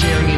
Jerry